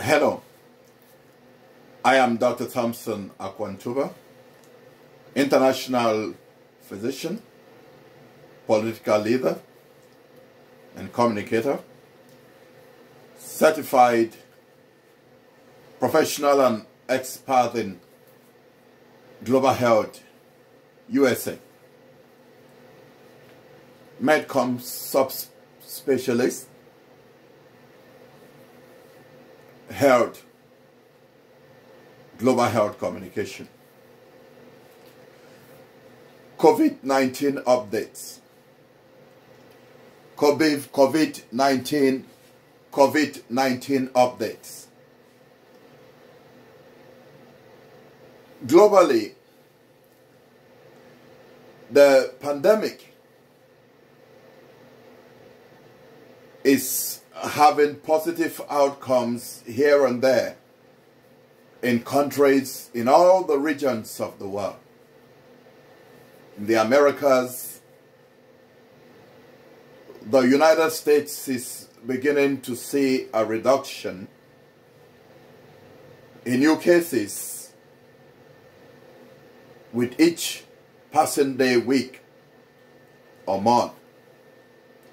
Hello, I am Dr. Thompson Akwo Ntuba, international physician, political leader, and communicator, certified professional and expert in global health, USA, Medcom subspecialist, health, global health communication. COVID-19 updates. COVID-19 COVID-19 updates. Globally, the pandemic is having positive outcomes here and there in countries in all the regions of the world. In the Americas, the United States is beginning to see a reduction in new cases with each passing day week or month.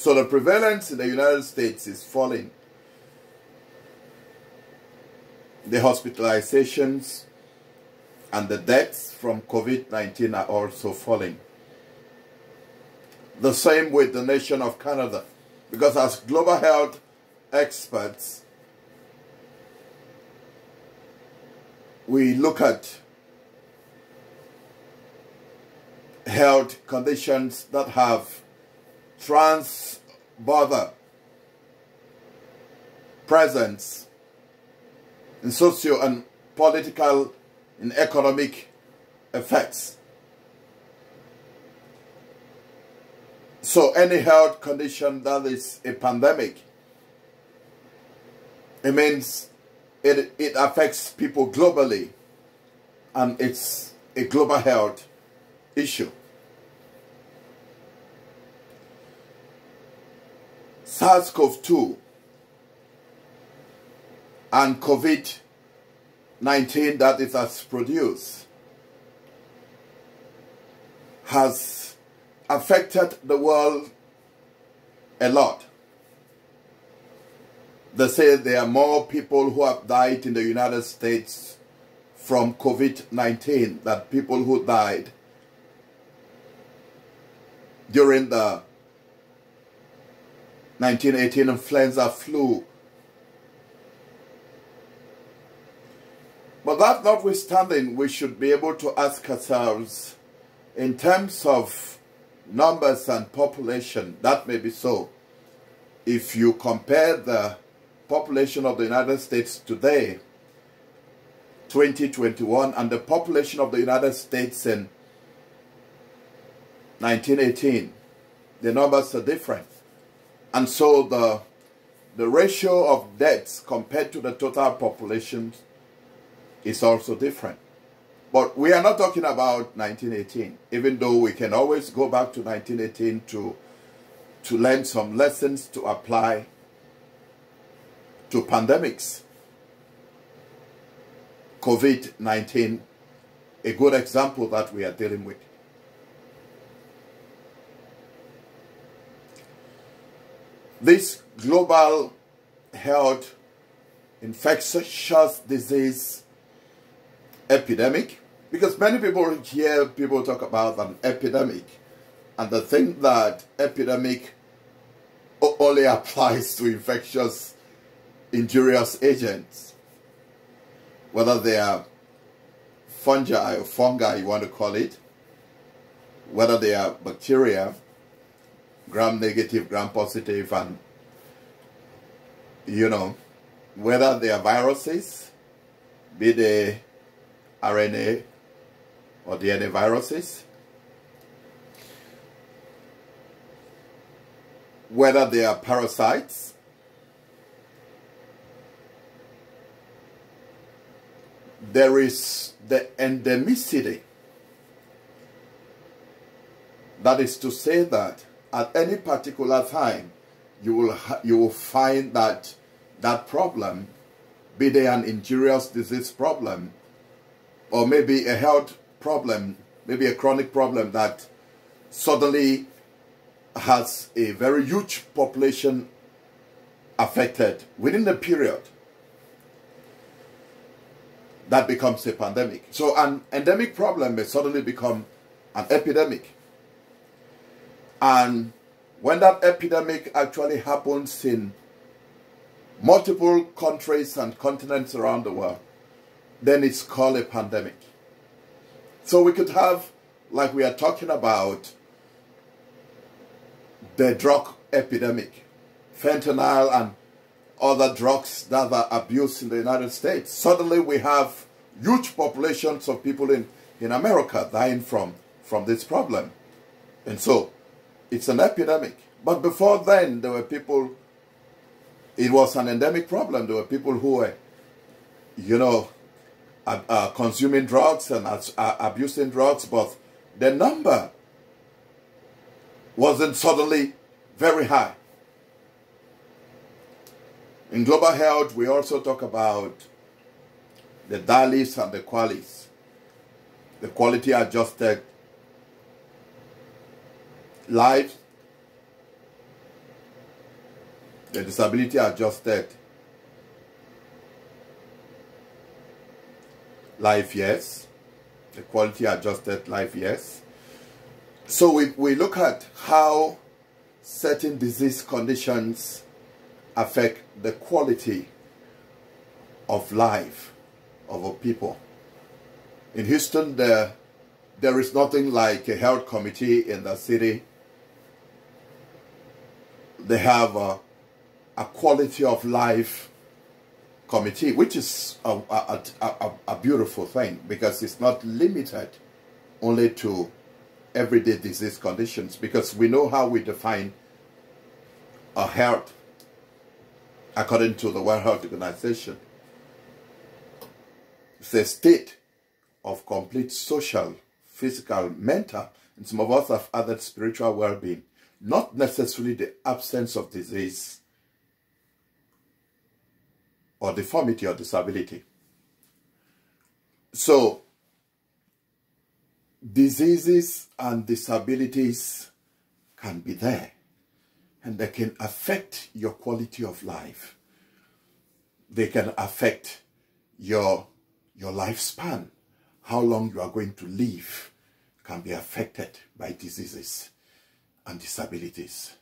So the prevalence in the United States is falling. The hospitalizations and the deaths from COVID-19 are also falling. The same with the nation of Canada. Because as global health experts, we look at health conditions that have trans-border presence in socio and political and economic effects. So any health condition that is a pandemic, it means it, it affects people globally and it's a global health issue. SARS-CoV-2 and COVID-19 that it has produced has affected the world a lot. They say there are more people who have died in the United States from COVID-19 than people who died during the 1918 influenza flu. But that notwithstanding, we should be able to ask ourselves, in terms of numbers and population, that may be so. If you compare the population of the United States today, 2021, and the population of the United States in 1918, the numbers are different. And so the, the ratio of deaths compared to the total population is also different. But we are not talking about 1918, even though we can always go back to 1918 to, to learn some lessons to apply to pandemics. COVID-19, a good example that we are dealing with. This global health infectious disease epidemic, because many people hear people talk about an epidemic, and they think that epidemic only applies to infectious injurious agents, whether they are fungi or fungi you want to call it, whether they are bacteria, gram negative, gram positive, and you know, whether they are viruses, be they RNA or DNA viruses, whether they are parasites, there is the endemicity. That is to say that at any particular time, you will, you will find that that problem be they an injurious disease problem or maybe a health problem, maybe a chronic problem that suddenly has a very huge population affected within the period that becomes a pandemic. So an endemic problem may suddenly become an epidemic. And when that epidemic actually happens in multiple countries and continents around the world, then it's called a pandemic. So we could have, like we are talking about, the drug epidemic, fentanyl and other drugs that are abused in the United States. Suddenly we have huge populations of people in, in America dying from, from this problem. And so it's an epidemic. But before then, there were people, it was an endemic problem. There were people who were, you know, uh, uh, consuming drugs and uh, abusing drugs, but the number wasn't suddenly very high. In global health, we also talk about the DALYs and the QALYs, the quality adjusted lives, the disability adjusted life years, the quality adjusted life years. So we, we look at how certain disease conditions affect the quality of life of a people. In Houston, there, there is nothing like a health committee in the city. They have a, a quality of life committee, which is a, a, a, a, beautiful thing because it's not limited only to everyday disease conditions because we know how we define a health according to the World Health Organization. It's a state of complete social, physical, mental, and some of us have added spiritual well-being, not necessarily the absence of disease or deformity or disability. So, diseases and disabilities can be there and they can affect your quality of life. They can affect your, your lifespan. How long you are going to live can be affected by diseases and disabilities.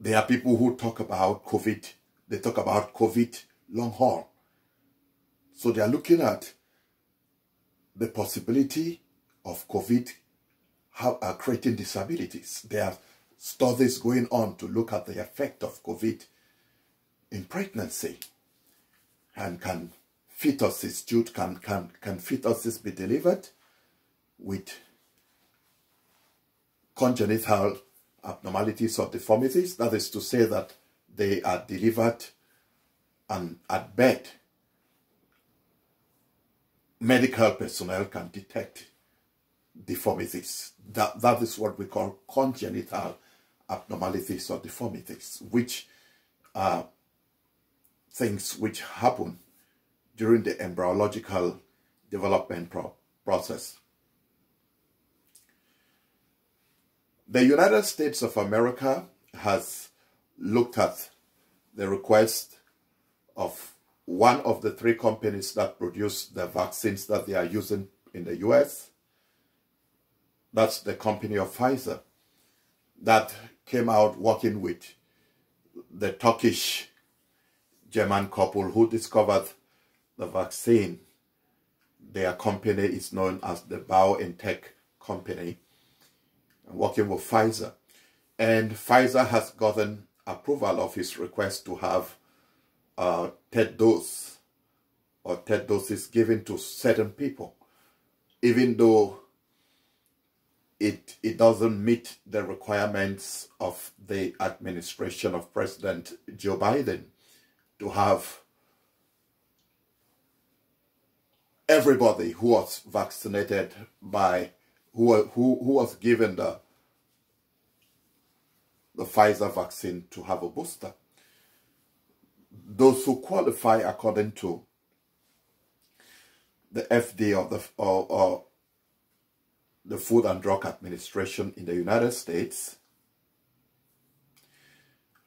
There are people who talk about COVID. They talk about COVID long haul. So they are looking at the possibility of COVID have, uh, creating disabilities. There are studies going on to look at the effect of COVID in pregnancy. And can fetuses, can, can, can fetuses be delivered with congenital abnormalities or deformities. That is to say that they are delivered and at bed, medical personnel can detect deformities. That, that is what we call congenital abnormalities or deformities, which are things which happen during the embryological development pro process. The United States of America has looked at the request of one of the three companies that produce the vaccines that they are using in the US. That's the company of Pfizer that came out working with the Turkish German couple who discovered the vaccine. Their company is known as the BioNTech company working with Pfizer. And Pfizer has gotten approval of his request to have a third dose or third doses given to certain people, even though it, it doesn't meet the requirements of the administration of President Joe Biden to have everybody who was vaccinated by who, who, who was given the, the Pfizer vaccine to have a booster. Those who qualify according to the FDA or the, or, or the Food and Drug Administration in the United States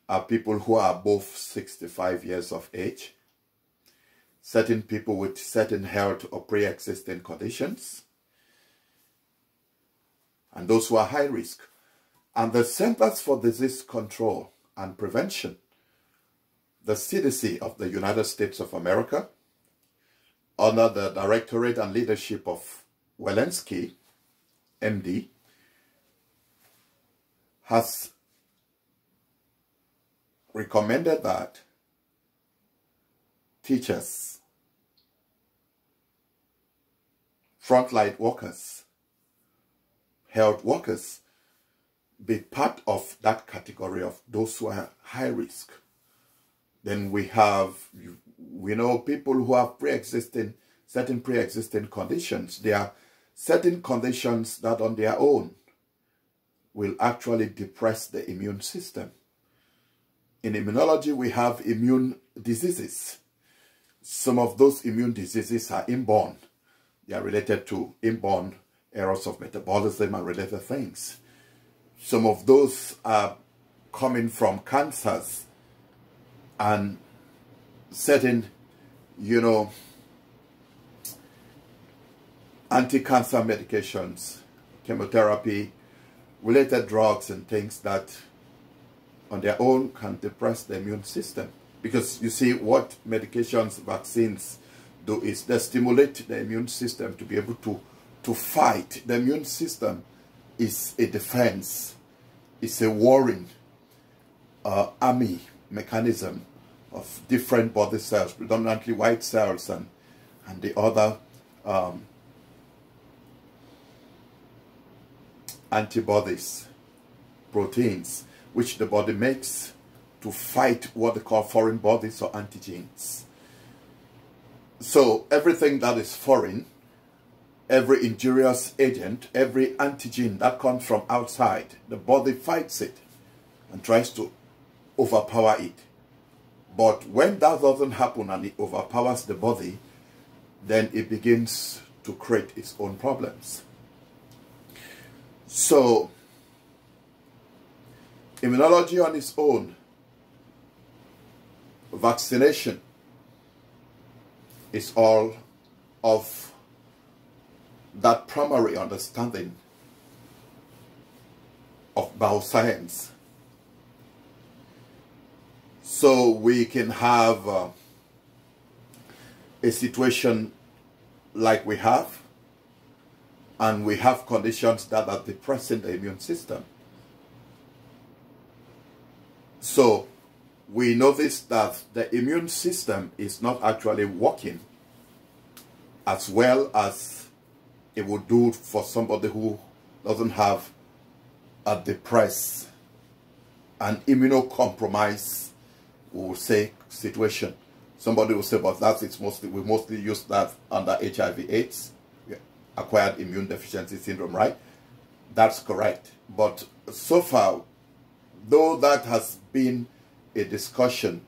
are people who are above 65 years of age, certain people with certain health or pre-existing conditions, and those who are high risk. And the Centers for Disease Control and Prevention, the CDC of the United States of America, under the directorate and leadership of Walensky, MD, has recommended that teachers, frontline workers, health workers be part of that category of those who are high risk. Then we have, we know people who have pre-existing, certain pre-existing conditions. There are certain conditions that on their own will actually depress the immune system. In immunology, we have immune diseases. Some of those immune diseases are inborn. They are related to inborn errors of metabolism and related things. Some of those are coming from cancers and certain, you know, anti-cancer medications, chemotherapy, related drugs and things that on their own can depress the immune system. Because you see what medications, vaccines do is they stimulate the immune system to be able to to fight. The immune system is a defense, it's a warring uh, army mechanism of different body cells, predominantly white cells and, and the other um, antibodies, proteins, which the body makes to fight what they call foreign bodies or antigens. So everything that is foreign every injurious agent, every antigen that comes from outside, the body fights it and tries to overpower it. But when that doesn't happen and it overpowers the body, then it begins to create its own problems. So, immunology on its own, vaccination is all of that primary understanding of bioscience so we can have uh, a situation like we have and we have conditions that are depressing the immune system. So we notice that the immune system is not actually working as well as it would do for somebody who doesn't have a depressed and immunocompromised, we will say, situation. Somebody will say, but that's it's mostly we mostly use that under HIV AIDS, acquired immune deficiency syndrome, right? That's correct. But so far, though that has been a discussion,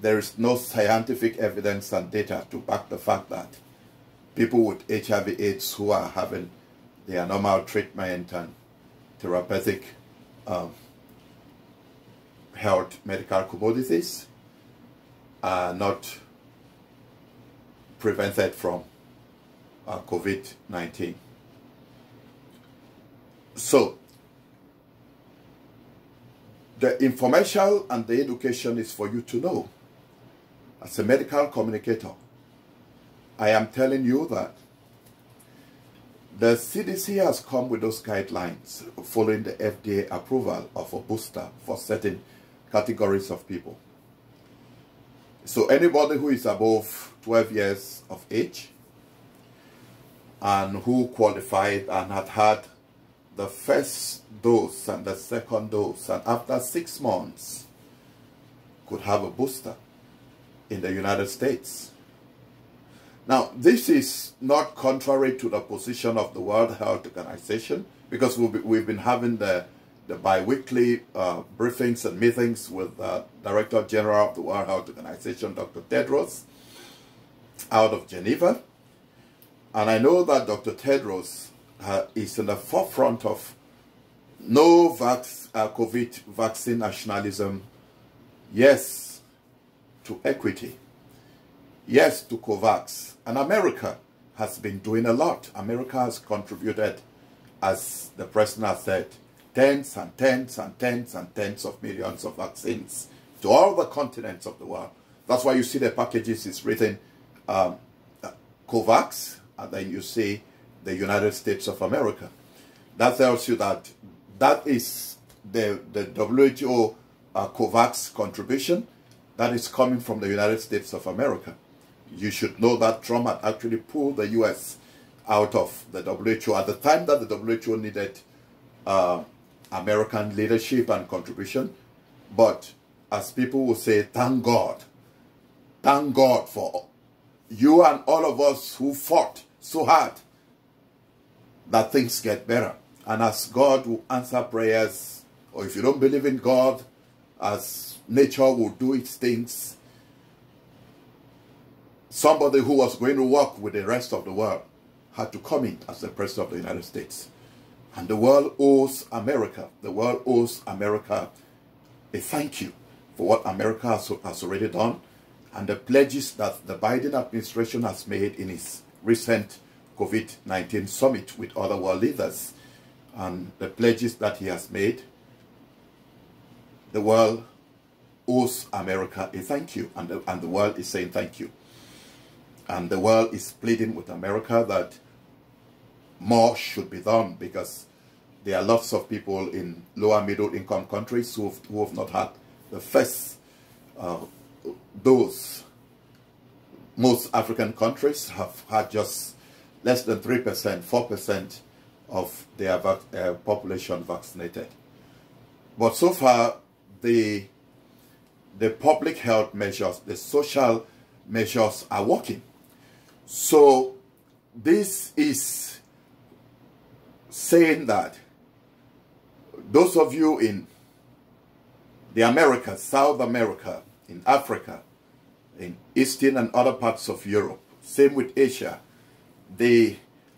there is no scientific evidence and data to back the fact that people with HIV AIDS who are having their normal treatment and therapeutic um, health medical commodities are not prevented from uh, COVID-19. So, the information and the education is for you to know as a medical communicator I am telling you that the CDC has come with those guidelines following the FDA approval of a booster for certain categories of people. So anybody who is above 12 years of age and who qualified and had had the first dose and the second dose and after six months could have a booster in the United States. Now, this is not contrary to the position of the World Health Organization because we've been having the the bi-weekly uh, briefings and meetings with the Director General of the World Health Organization, Dr. Tedros, out of Geneva. And I know that Dr. Tedros uh, is in the forefront of no uh, COVID vaccine nationalism. Yes to equity. Yes to COVAX. And America has been doing a lot. America has contributed, as the president has said, tens and tens and tens and tens of millions of vaccines to all the continents of the world. That's why you see the packages is written um, COVAX, and then you see the United States of America. That tells you that that is the, the WHO uh, COVAX contribution that is coming from the United States of America. You should know that Trump had actually pulled the U.S. out of the WHO at the time that the WHO needed uh, American leadership and contribution. But as people will say, thank God. Thank God for you and all of us who fought so hard that things get better. And as God will answer prayers, or if you don't believe in God, as nature will do its things, somebody who was going to work with the rest of the world had to come in as the president of the United States. And the world owes America, the world owes America a thank you for what America has, has already done and the pledges that the Biden administration has made in its recent COVID-19 summit with other world leaders and the pledges that he has made, the world owes America a thank you and the, and the world is saying thank you. And the world is pleading with America that more should be done because there are lots of people in lower middle income countries who have, who have not had the first uh, dose. Most African countries have had just less than 3%, 4% of their uh, population vaccinated. But so far, the, the public health measures, the social measures are working. So this is saying that those of you in the Americas, South America, in Africa, in Eastern and other parts of Europe, same with Asia, the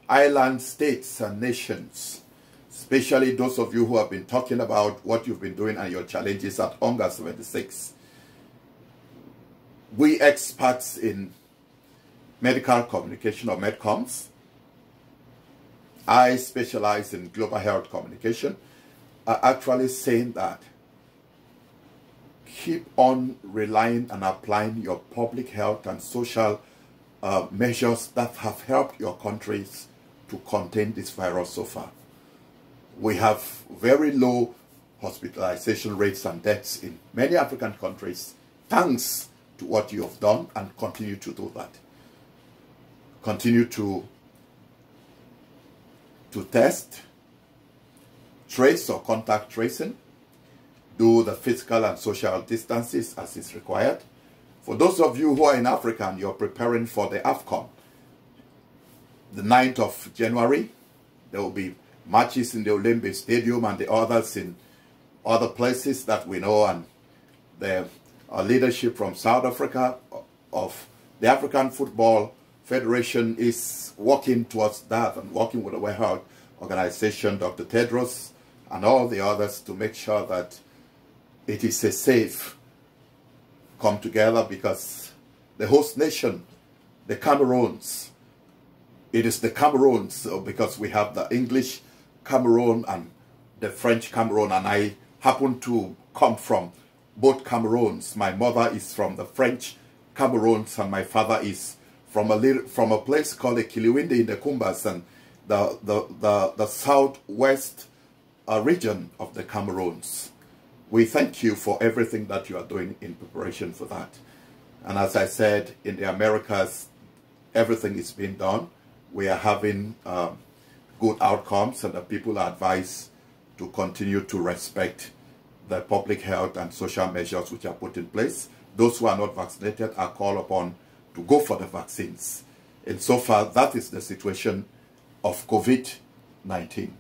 island states and nations, especially those of you who have been talking about what you've been doing and your challenges at UNGA 76. We experts in medical communication or medcoms, I specialize in global health communication, are actually saying that keep on relying and applying your public health and social uh, measures that have helped your countries to contain this virus so far. We have very low hospitalization rates and deaths in many African countries thanks to what you have done and continue to do that. Continue to, to test, trace or contact tracing, do the physical and social distances as is required. For those of you who are in Africa and you're preparing for the AFCON, the 9th of January. There will be matches in the Olembe Stadium and the others in other places that we know. And the leadership from South Africa of the African Football Federation is working towards that and working with the World Health Organization, Dr. Tedros, and all the others to make sure that it is a safe come together because the host nation, the Cameroons, it is the Cameroon, so uh, because we have the English Cameroon and the French Cameroon, and I happen to come from both Cameroons. My mother is from the French Cameroons, and my father is from a little, from a place called Kiliwinde in the Kumbas, and the the the, the southwest uh, region of the Cameroons. We thank you for everything that you are doing in preparation for that. And as I said, in the Americas, everything is being done we are having um, good outcomes and the people are advised to continue to respect the public health and social measures which are put in place. Those who are not vaccinated are called upon to go for the vaccines. And so far, that is the situation of COVID-19.